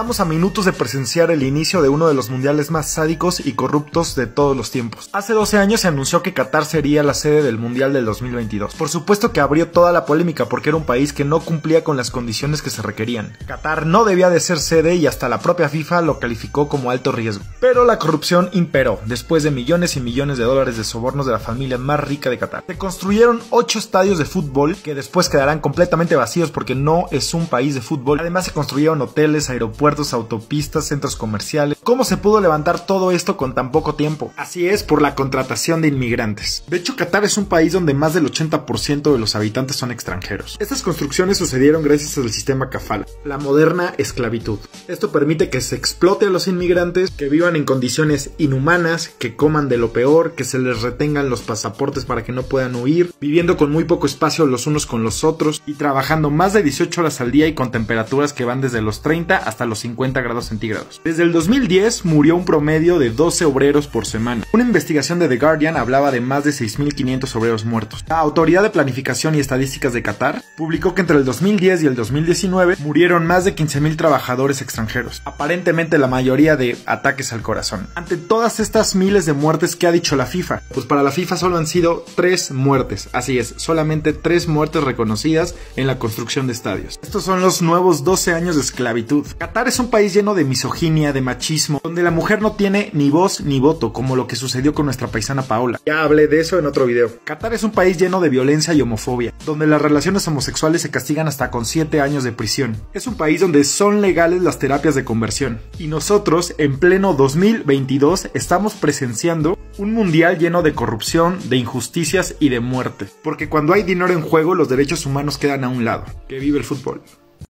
Estamos a minutos de presenciar el inicio de uno de los mundiales más sádicos y corruptos de todos los tiempos. Hace 12 años se anunció que Qatar sería la sede del mundial del 2022. Por supuesto que abrió toda la polémica porque era un país que no cumplía con las condiciones que se requerían. Qatar no debía de ser sede y hasta la propia FIFA lo calificó como alto riesgo. Pero la corrupción imperó después de millones y millones de dólares de sobornos de la familia más rica de Qatar. Se construyeron 8 estadios de fútbol que después quedarán completamente vacíos porque no es un país de fútbol. Además se construyeron hoteles, aeropuertos, autopistas, centros comerciales. ¿Cómo se pudo levantar todo esto con tan poco tiempo? Así es, por la contratación de inmigrantes. De hecho, Qatar es un país donde más del 80% de los habitantes son extranjeros. Estas construcciones sucedieron gracias al sistema kafala, la moderna esclavitud. Esto permite que se explote a los inmigrantes, que vivan en condiciones inhumanas, que coman de lo peor, que se les retengan los pasaportes para que no puedan huir, viviendo con muy poco espacio los unos con los otros y trabajando más de 18 horas al día y con temperaturas que van desde los 30 hasta los 50 grados centígrados. Desde el 2010 murió un promedio de 12 obreros por semana. Una investigación de The Guardian hablaba de más de 6.500 obreros muertos. La Autoridad de Planificación y Estadísticas de Qatar publicó que entre el 2010 y el 2019 murieron más de 15.000 trabajadores extranjeros, aparentemente la mayoría de ataques al corazón. Ante todas estas miles de muertes, ¿qué ha dicho la FIFA? Pues para la FIFA solo han sido tres muertes, así es, solamente tres muertes reconocidas en la construcción de estadios. Estos son los nuevos 12 años de esclavitud. Qatar es un país lleno de misoginia, de machismo, donde la mujer no tiene ni voz ni voto, como lo que sucedió con nuestra paisana Paola. Ya hablé de eso en otro video. Qatar es un país lleno de violencia y homofobia, donde las relaciones homosexuales se castigan hasta con 7 años de prisión. Es un país donde son legales las terapias de conversión. Y nosotros, en pleno 2022, estamos presenciando un mundial lleno de corrupción, de injusticias y de muerte. Porque cuando hay dinero en juego, los derechos humanos quedan a un lado. Que vive el fútbol.